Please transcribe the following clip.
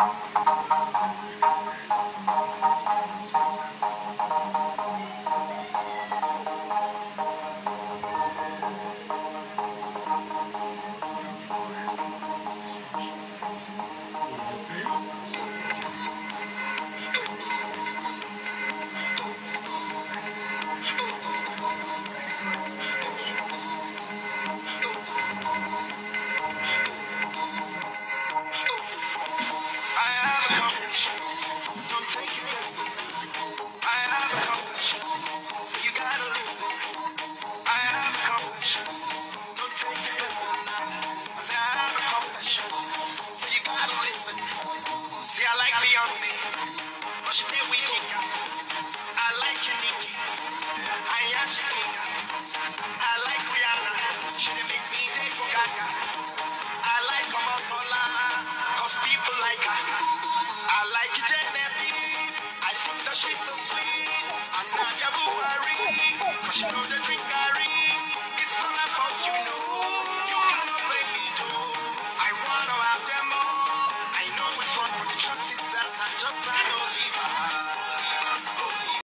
I I like Beyonce, but she did we chica. I like Nicki. I am Sneaker. I like Rihanna. She did make me day for Gaga. I like Omotola, cause people like her. I like Genevieve, I think that she's so sweet. And Nadia Buari, cause she know drink